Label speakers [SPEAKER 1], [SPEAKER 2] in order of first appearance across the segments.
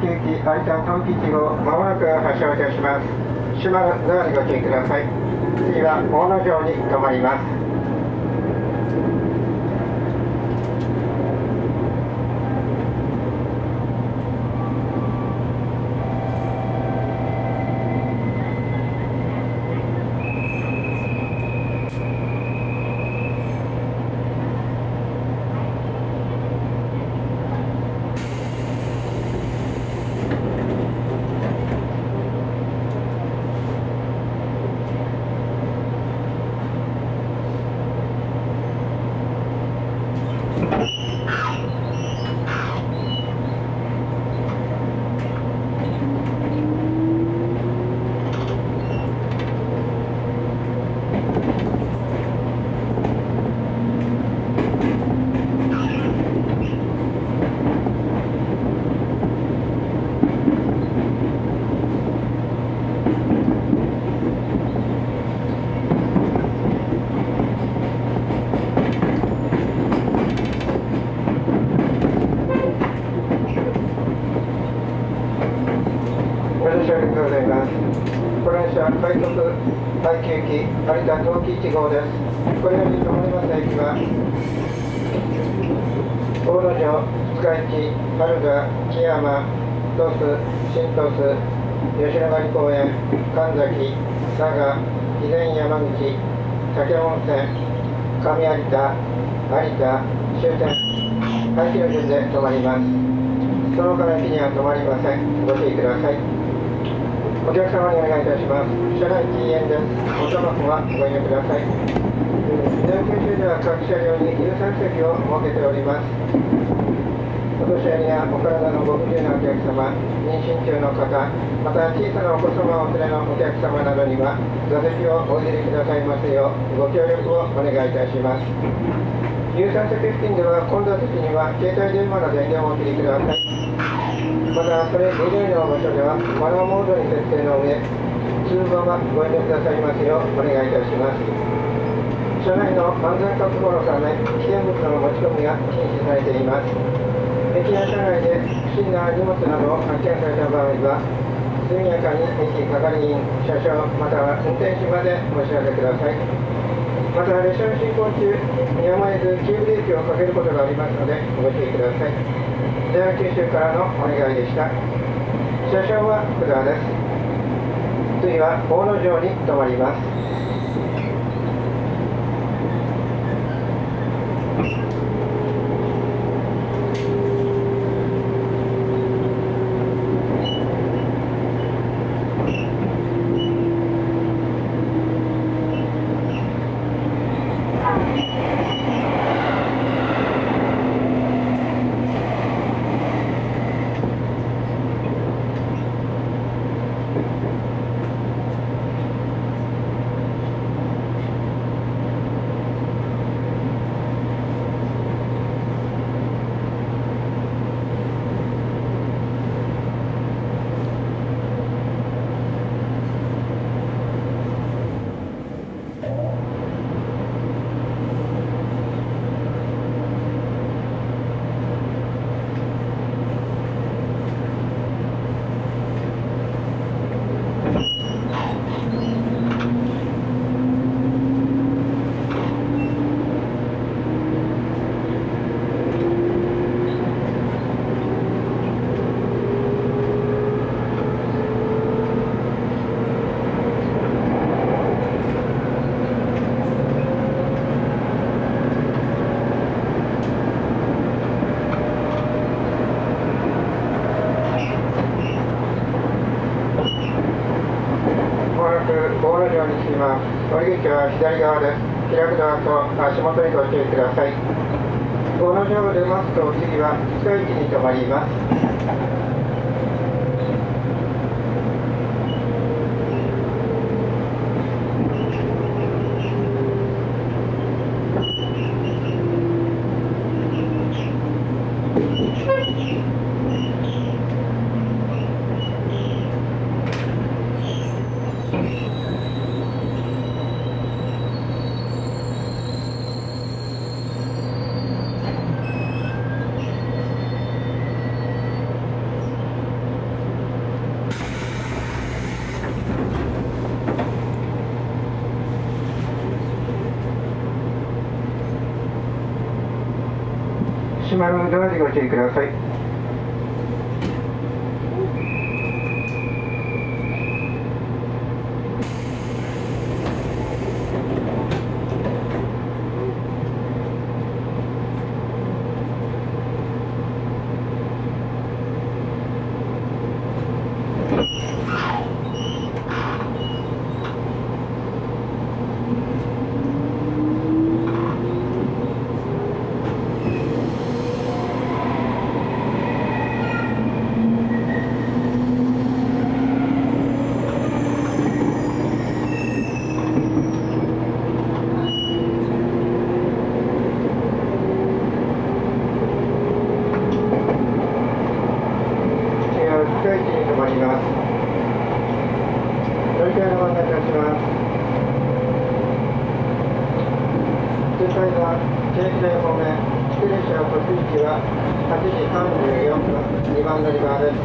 [SPEAKER 1] 秋行き有田東吉号まもなく発車いたします。閉まるドアにご注意ください。次は大野城に停まります。車輪でございます。この列車快速阪急行有田冬季1号ですこれより止まります駅は大野城塚市春田木山鳥栖新鳥栖吉野ヶ里公園神崎佐賀肥前山口武温泉上有田有田終点廃棄の順で止まりますその他の駅には止まりませんご注意くださいお客様にお願いいたします。車内禁煙です。おタバコはご遠慮ください。南九州では各車両に有酸席を設けております。お年寄りやお体のご不自由なお客様、妊娠中の方、また小さなお子様をお連れのお客様などには、座席をお譲りくださいますよう、ご協力をお願いいたします。有酸席付近では混雑時には携帯電話の電源をお切りください。またそれ以外の場所ではマナーモードに設定の上通話はご遠慮くださいますようお願いいたします。車内の安全確保のため危険物の持ち込みが禁止されています。駅や車内で不審な荷物などを発見された場合は速やかに駅係員車掌または運転士までお知らせください。また列車の進行中やむを得ず急ブレーキをかけることがありますのでご注意ください。JR 九州からのお願いでした。車掌は福沢です。次は大野城に停まります。ます。降り口は左側です。開くドアと足元にご注意ください。この上を出ますと次は近い位置に止まります。まるドアにご注意ください。次は深い位置に止まります。乗り換えのご案内いたします。次回は京成方面、福列車突位置は8時34分、2番乗り場です。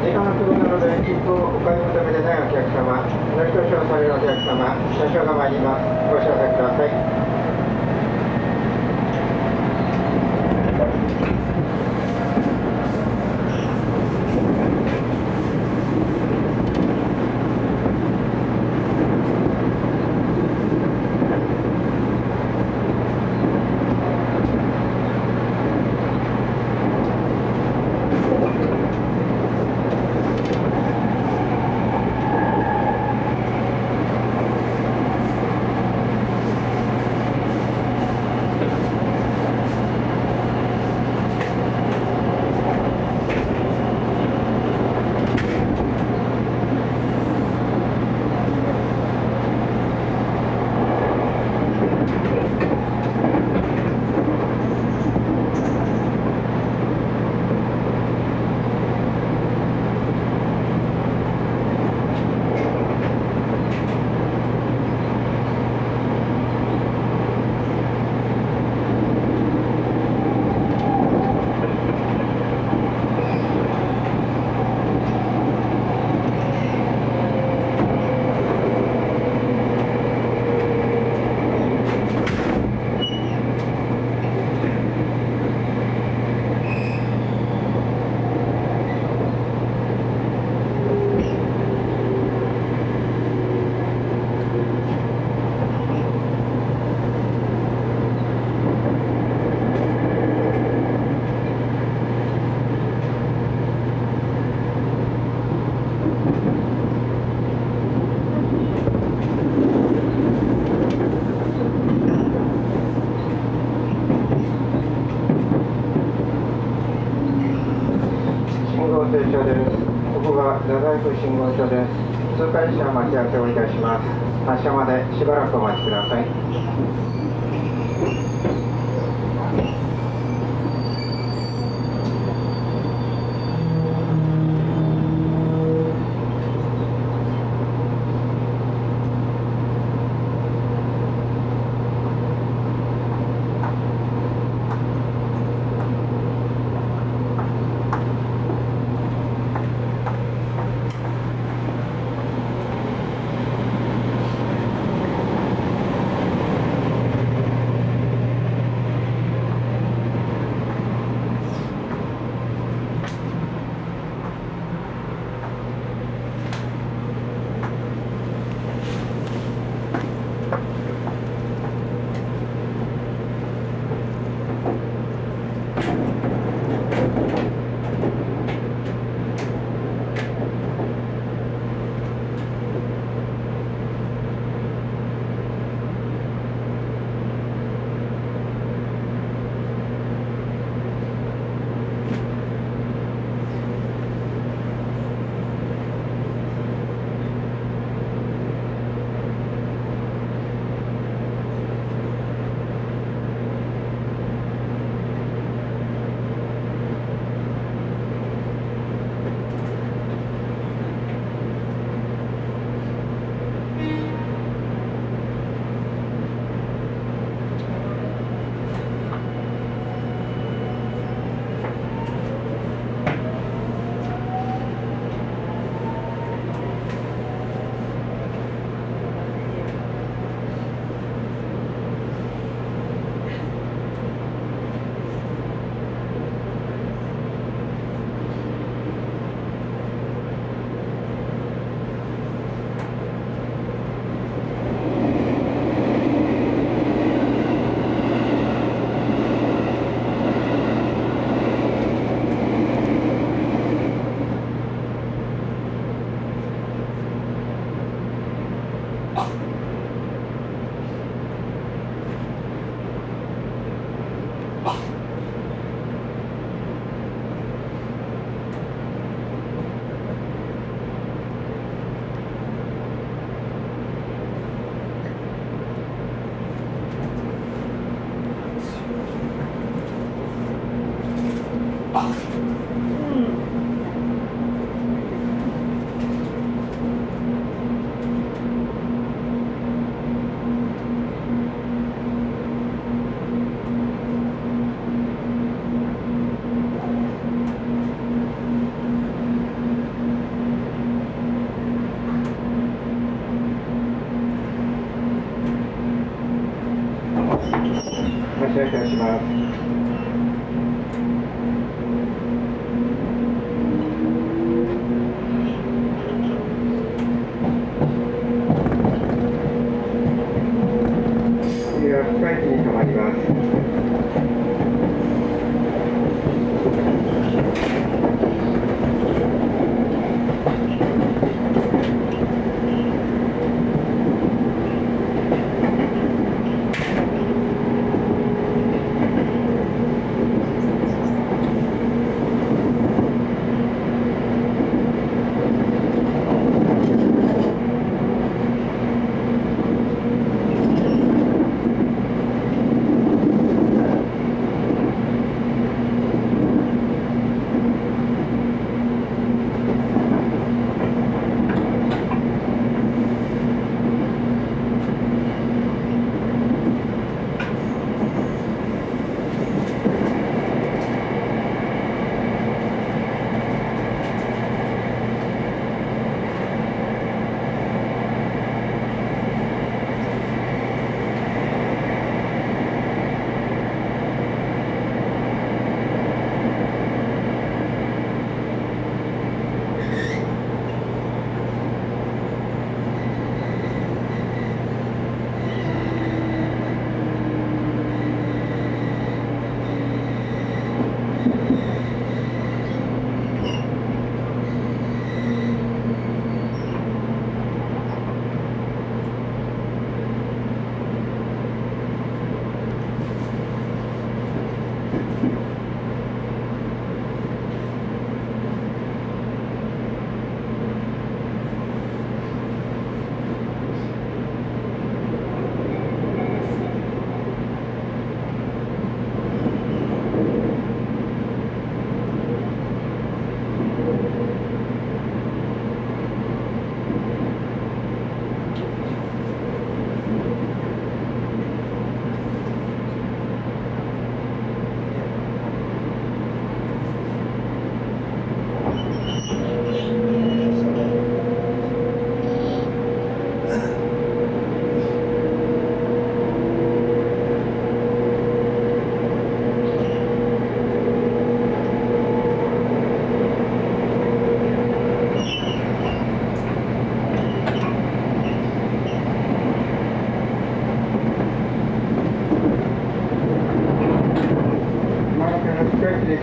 [SPEAKER 1] 時間の都合なので、切符をお買い求めでないお客様、乗り越しをされるお客様、車掌が参ります。ご詳細ください。太宰府信号所です。通過列車待ち合わせをいたします。発車までしばらくお待ちください。発車いたします。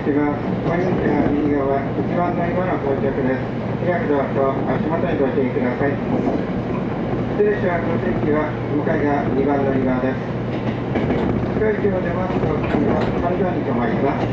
[SPEAKER 1] 深市ですが、マイン車が右側、1番乗り場の到着です。開くドアと足元にご注意ください。失礼します。この席は向かいが2番乗り場です。深市を出ますと、次は3番に止まります。